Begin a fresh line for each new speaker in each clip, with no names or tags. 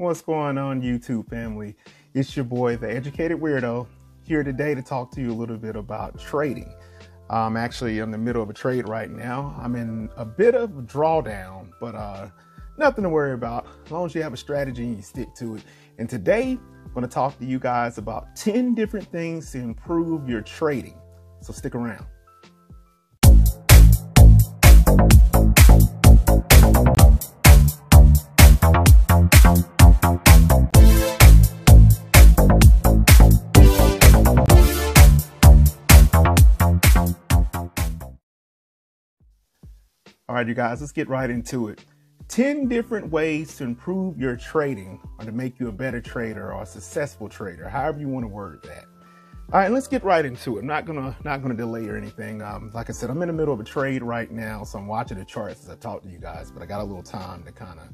What's going on, YouTube family? It's your boy, the Educated Weirdo, here today to talk to you a little bit about trading. I'm actually in the middle of a trade right now. I'm in a bit of a drawdown, but uh, nothing to worry about as long as you have a strategy and you stick to it. And today, I'm going to talk to you guys about 10 different things to improve your trading. So stick around. All right, you guys, let's get right into it. 10 different ways to improve your trading or to make you a better trader or a successful trader, however you want to word that. All right, let's get right into it. I'm not gonna not gonna delay or anything. Um, like I said, I'm in the middle of a trade right now, so I'm watching the charts as I talk to you guys. But I got a little time to kind of,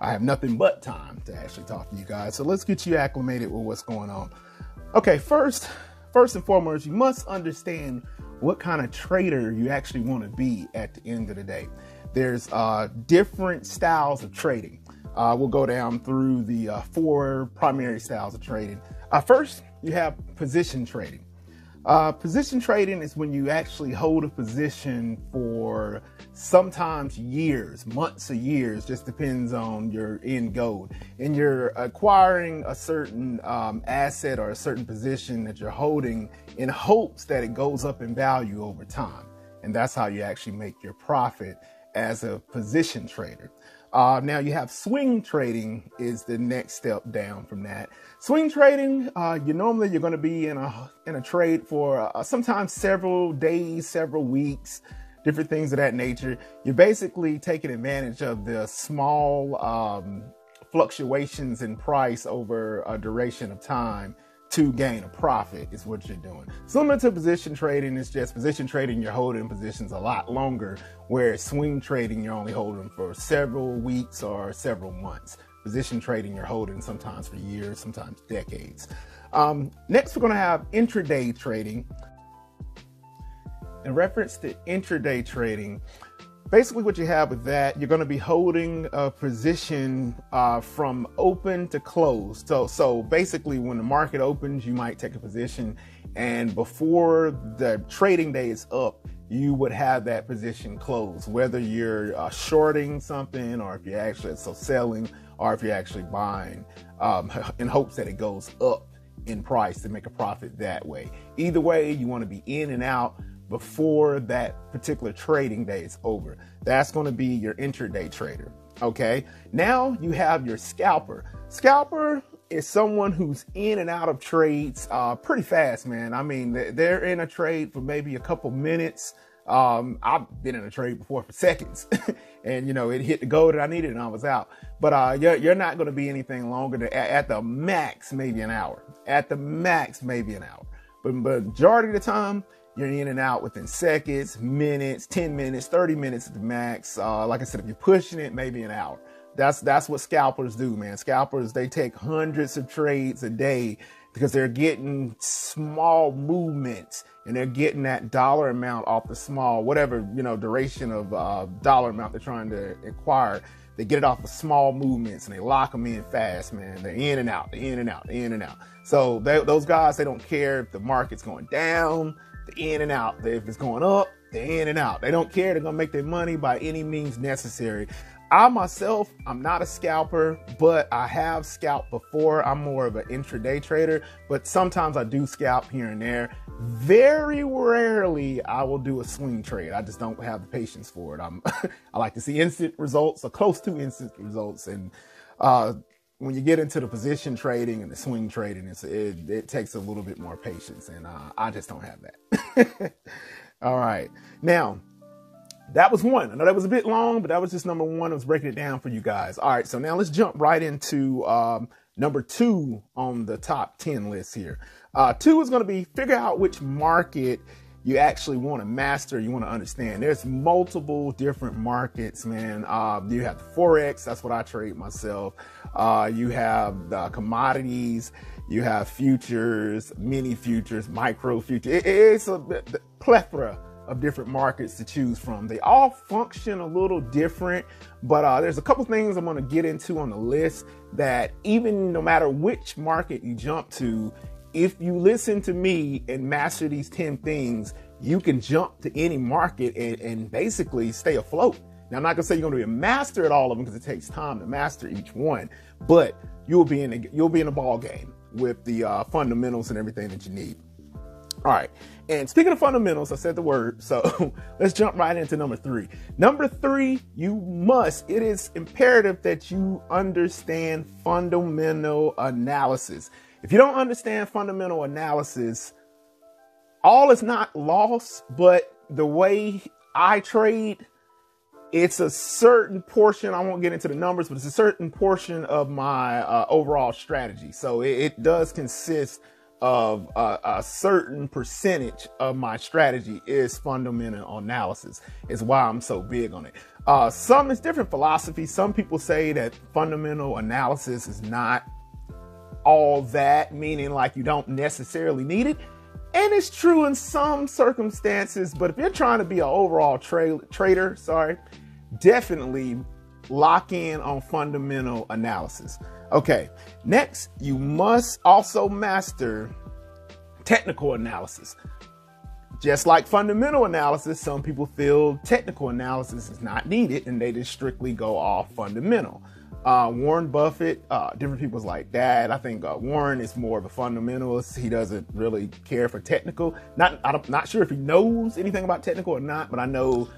I have nothing but time to actually talk to you guys. So let's get you acclimated with what's going on. Okay, first, first and foremost, you must understand what kind of trader you actually want to be at the end of the day. There's uh, different styles of trading. Uh, we'll go down through the uh, four primary styles of trading. Uh, first, you have position trading. Uh, position trading is when you actually hold a position for sometimes years, months or years, just depends on your end goal. And you're acquiring a certain um, asset or a certain position that you're holding in hopes that it goes up in value over time. And that's how you actually make your profit as a position trader. Uh, now you have swing trading is the next step down from that. Swing trading, uh, you normally you're going to be in a in a trade for uh, sometimes several days, several weeks, different things of that nature. You're basically taking advantage of the small um, fluctuations in price over a duration of time to gain a profit is what you're doing. Similar to position trading, it's just position trading, you're holding positions a lot longer, where swing trading, you're only holding for several weeks or several months. Position trading, you're holding sometimes for years, sometimes decades. Um, next, we're going to have intraday trading. In reference to intraday trading, basically what you have with that you're going to be holding a position uh, from open to close so so basically when the market opens you might take a position and before the trading day is up you would have that position closed whether you're uh, shorting something or if you're actually so selling or if you're actually buying um, in hopes that it goes up in price to make a profit that way. Either way you want to be in and out before that particular trading day is over. That's going to be your intraday trader. Okay. Now you have your scalper. Scalper is someone who's in and out of trades uh, pretty fast, man. I mean, they're in a trade for maybe a couple minutes. Um, I've been in a trade before for seconds, and you know it hit the goal that I needed, and I was out. But uh, you're, you're not going to be anything longer than at the max, maybe an hour. At the max, maybe an hour. But majority of the time, you're in and out within seconds, minutes, 10 minutes, 30 minutes at the max. Uh, like I said, if you're pushing it, maybe an hour. That's that's what scalpers do, man. Scalpers they take hundreds of trades a day because they're getting small movements and they're getting that dollar amount off the small whatever you know duration of uh, dollar amount they're trying to acquire. They get it off of small movements and they lock them in fast, man. They're in and out, they're in and out, they're in and out. So they, those guys, they don't care if the market's going down, the in and out. If it's going up, the in and out. They don't care. They're gonna make their money by any means necessary. I myself, I'm not a scalper, but I have scalped before. I'm more of an intraday trader, but sometimes I do scalp here and there. Very rarely I will do a swing trade. I just don't have the patience for it. I'm I like to see instant results or close to instant results and uh, when you get into the position trading and the swing trading, it, it takes a little bit more patience, and uh, I just don't have that. All right, now that was one. I know that was a bit long, but that was just number one. I was breaking it down for you guys. All right, so now let's jump right into um, number two on the top ten list here. Uh, two is going to be figure out which market you actually want to master, you want to understand. There's multiple different markets, man. Uh, you have the forex, that's what I trade myself. Uh, you have the commodities, you have futures, mini futures, micro futures. It, it's a plethora of different markets to choose from. They all function a little different, but uh, there's a couple things I'm going to get into on the list that even no matter which market you jump to, if you listen to me and master these 10 things, you can jump to any market and, and basically stay afloat. Now, I'm not gonna say you're gonna be a master at all of them because it takes time to master each one, but you'll be in a, you'll be in a ball game with the uh, fundamentals and everything that you need. All right. And speaking of fundamentals, I said the word. So let's jump right into number three. Number three, you must, it is imperative that you understand fundamental analysis. If you don't understand fundamental analysis, all is not lost, but the way I trade, it's a certain portion. I won't get into the numbers, but it's a certain portion of my uh, overall strategy. So it, it does consist of a, a, certain percentage of my strategy is fundamental analysis is why i'm so big on it uh, some is different philosophy some people say that fundamental analysis is not all that meaning like you don't necessarily need it and it's true in some circumstances but if you're trying to be an overall tra- trader sorry definitely lock in on fundamental analysis Okay, next, you must also master technical analysis. Just like fundamental analysis, some people feel technical analysis is not needed and they just strictly go off fundamental. Uh, Warren Buffett, uh, different people's like that. I think uh, Warren is more of a fundamentalist. He doesn't really care for technical. Not, I'm not sure if he knows anything about technical or not, but I know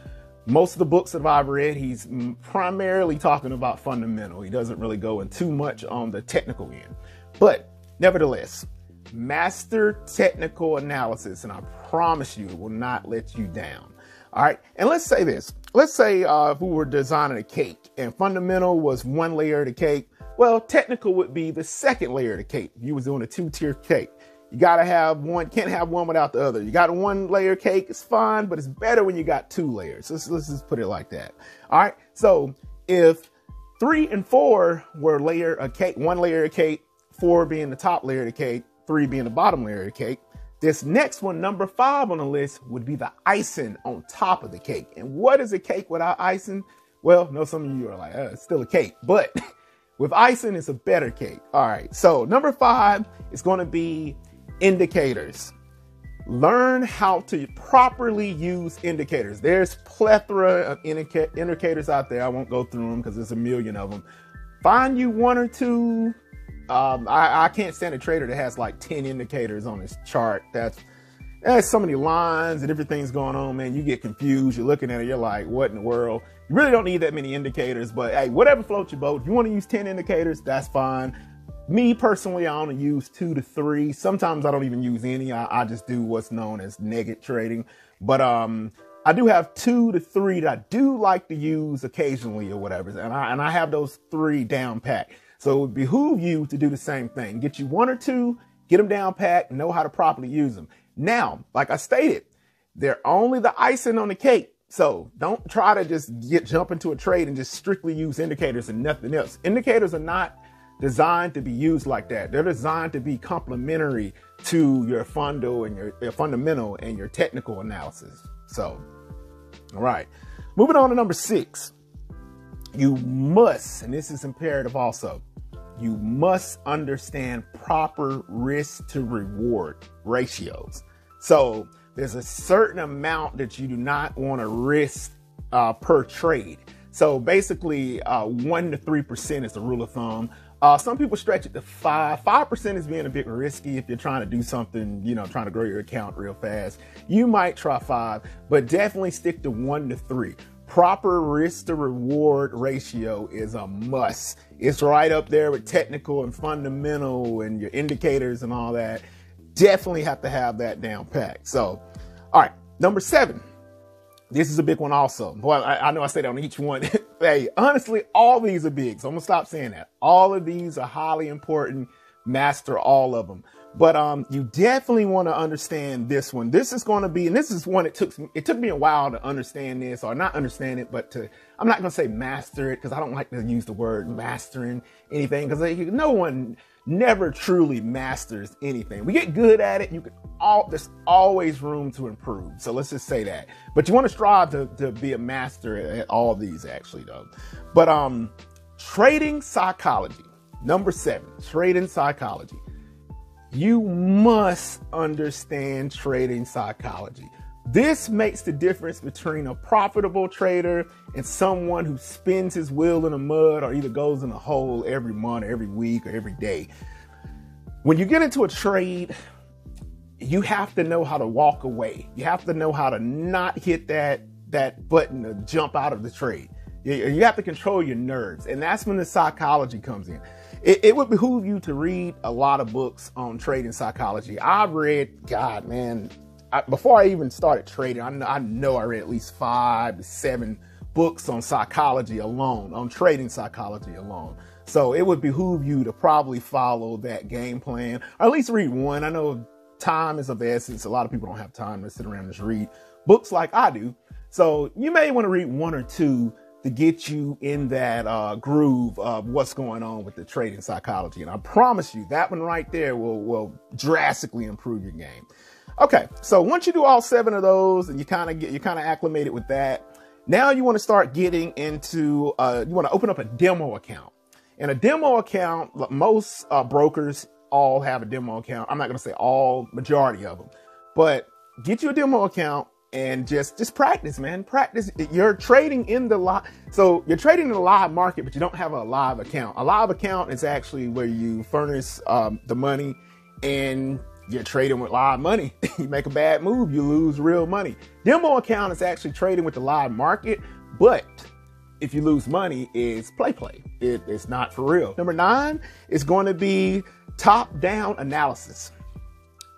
most of the books that I've read, he's primarily talking about fundamental. He doesn't really go in too much on the technical end. But nevertheless, master technical analysis, and I promise you it will not let you down. All right. And let's say this. Let's say uh, if we were designing a cake and fundamental was one layer of the cake. Well, technical would be the second layer of the cake. You was doing a two-tier cake. You gotta have one, can't have one without the other. You got a one layer cake, it's fine, but it's better when you got two layers. Let's, let's just put it like that. All right. So if three and four were layer a cake, one layer of cake, four being the top layer of the cake, three being the bottom layer of the cake. This next one, number five on the list, would be the icing on top of the cake. And what is a cake without icing? Well, no, some of you are like, uh, it's still a cake, but with icing, it's a better cake. All right. So number five is going to be indicators. Learn how to properly use indicators. There's plethora of indica- indicators out there. I won't go through them because there's a million of them. Find you one or two. Um, I, I can't stand a trader that has like 10 indicators on his chart. That's there's so many lines and everything's going on, man. You get confused. You're looking at it, you're like, what in the world? You really don't need that many indicators, but hey, whatever floats your boat. If you want to use 10 indicators, that's fine. Me personally, I only use two to three. Sometimes I don't even use any. I, I just do what's known as negative trading. But um, I do have two to three that I do like to use occasionally or whatever. And I, and I have those three down pat. So it would behoove you to do the same thing. Get you one or two, get them down pat, know how to properly use them. Now, like I stated, they're only the icing on the cake. So don't try to just get jump into a trade and just strictly use indicators and nothing else. Indicators are not designed to be used like that. They're designed to be complementary to your fundo and your, your fundamental and your technical analysis. So, all right. Moving on to number six. You must, and this is imperative also, you must understand proper risk to reward ratios. So there's a certain amount that you do not want to risk uh, per trade. So basically, uh, one to three percent is the rule of thumb. Uh, some people stretch it to five. Five percent is being a bit risky if you're trying to do something, you know, trying to grow your account real fast. You might try five, but definitely stick to one to three. Proper risk to reward ratio is a must. It's right up there with technical and fundamental and your indicators and all that. Definitely have to have that down packed. So, all right, number seven. This is a big one also. Boy, I, I know I said that on each one. hey, honestly, all these are big. So I'm gonna stop saying that. All of these are highly important. Master all of them. But um, you definitely want to understand this one. This is going to be, and this is one it took it took me a while to understand this, or not understand it, but to I'm not going to say master it because I don't like to use the word mastering anything because no one never truly masters anything. We get good at it. You can all there's always room to improve. So let's just say that. But you want to strive to, to be a master at all these actually though. But um trading psychology. Number seven, trading psychology. You must understand trading psychology. This makes the difference between a profitable trader and someone who spins his wheel in the mud or either goes in a hole every month, or every week, or every day. When you get into a trade, you have to know how to walk away. You have to know how to not hit that that button to jump out of the trade. You have to control your nerves, and that's when the psychology comes in it, it, would behoove you to read a lot of books on trading psychology. I've read, God, man, I, before I even started trading, I know, I know I read at least five to seven books on psychology alone, on trading psychology alone. So it would behoove you to probably follow that game plan, or at least read one. I know time is of the essence. A lot of people don't have time to sit around and just read books like I do. So you may want to read one or two to get you in that uh, groove of what's going on with the trading psychology. And I promise you that one right there will, will drastically improve your game. Okay, so once you do all seven of those and you kind of get you kind of acclimated with that, now you want to start getting into uh, you want to open up a demo account. And a demo account, most uh, brokers all have a demo account. I'm not going to say all, majority of them, but get you a demo account and just just practice, man. Practice. You're trading in the live, so you're trading in the live market, but you don't have a live account. A live account is actually where you furnish um, the money, and you're trading with live money. you make a bad move, you lose real money. Demo account is actually trading with the live market, but if you lose money, it's play play. It, it's not for real. Number nine is going to be top down analysis.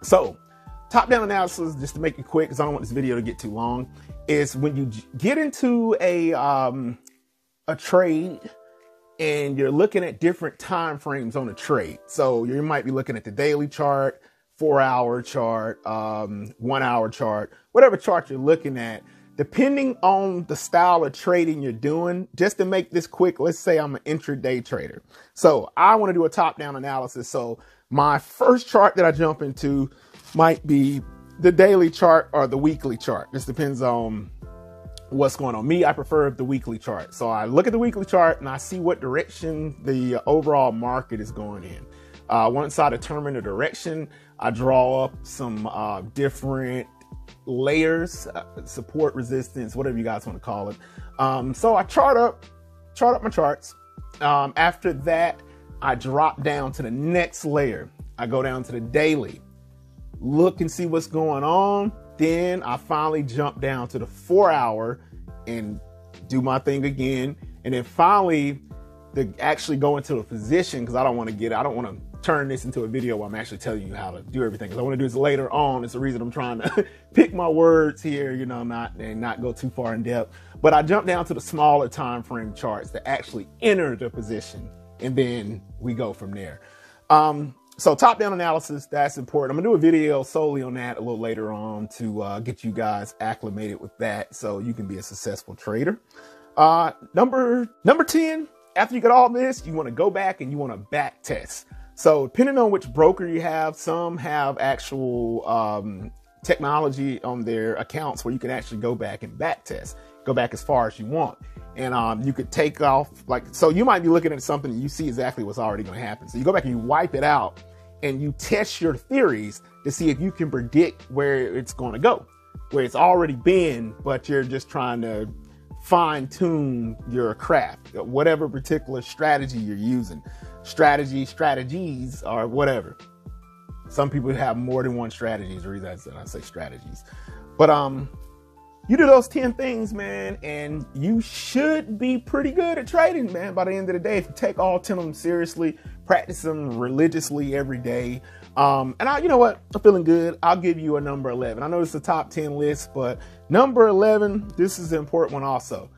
So top-down analysis, just to make it quick, because I don't want this video to get too long, is when you get into a um, a trade and you're looking at different time frames on a trade. So you might be looking at the daily chart, four-hour chart, um, one-hour chart, whatever chart you're looking at. Depending on the style of trading you're doing, just to make this quick, let's say I'm an intraday trader. So I want to do a top-down analysis. So my first chart that I jump into might be the daily chart or the weekly chart. This depends on what's going on. Me, I prefer the weekly chart. So I look at the weekly chart and I see what direction the overall market is going in. Uh, once I determine the direction, I draw up some uh, different layers, uh, support, resistance, whatever you guys want to call it. Um, so I chart up, chart up my charts. Um, after that, I drop down to the next layer. I go down to the daily look and see what's going on. Then I finally jump down to the four hour and do my thing again. And then finally, to actually go into a position because I don't want to get, I don't want to turn this into a video where I'm actually telling you how to do everything. Because I want to do this later on. It's the reason I'm trying to pick my words here, you know, not and not go too far in depth. But I jump down to the smaller time frame charts to actually enter the position, and then we go from there. Um, so top down analysis, that's important. I'm gonna do a video solely on that a little later on to uh, get you guys acclimated with that so you can be a successful trader. Uh, number number 10, after you get all this, you wanna go back and you wanna back test. So depending on which broker you have, some have actual um, technology on their accounts where you can actually go back and back test, go back as far as you want and um, you could take off like so you might be looking at something and you see exactly what's already going to happen so you go back and you wipe it out and you test your theories to see if you can predict where it's going to go, where it's already been, but you're just trying to fine tune your craft, whatever particular strategy you're using. Strategy, strategies, or whatever. Some people have more than one strategies, or reason I say strategies. But um, you do those 10 things, man, and you should be pretty good at trading, man, by the end of the day. If you take all 10 of them seriously, practice them religiously every day. Um, and I, you know what? I'm feeling good. I'll give you a number 11. I know it's a top 10 list, but number 11, this is an important one also.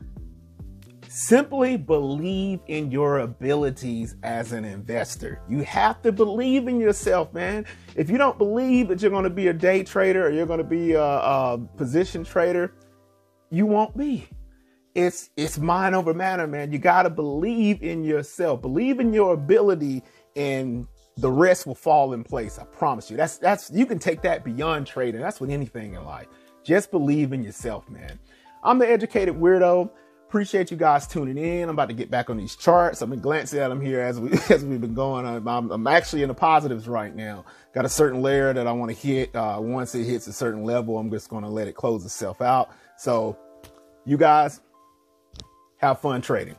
Simply believe in your abilities as an investor. You have to believe in yourself, man. If you don't believe that you're going to be a day trader or you're going to be a, a position trader, you won't be. It's it's mind over matter, man. You got to believe in yourself. Believe in your ability and the rest will fall in place. I promise you. That's that's you can take that beyond trading. That's with anything in life. Just believe in yourself, man. I'm the educated weirdo. Appreciate you guys tuning in. I'm about to get back on these charts. I've been glancing at them here as we as we've been going. I'm, I'm actually in the positives right now. Got a certain layer that I want to hit. Uh, once it hits a certain level, I'm just going to let it close itself out. So, you guys have fun trading.